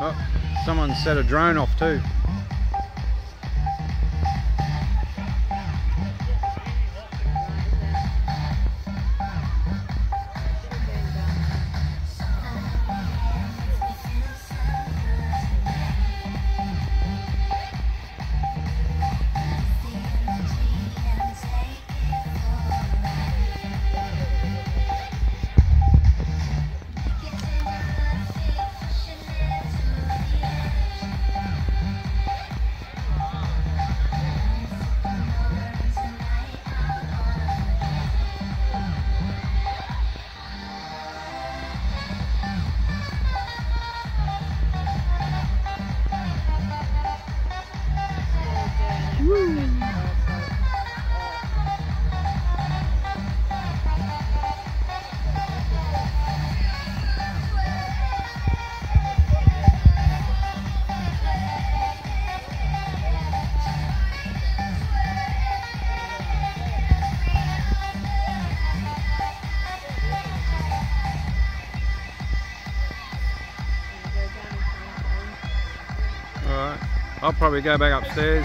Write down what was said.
Oh, someone set a drone off too. Alright, I'll probably go back upstairs.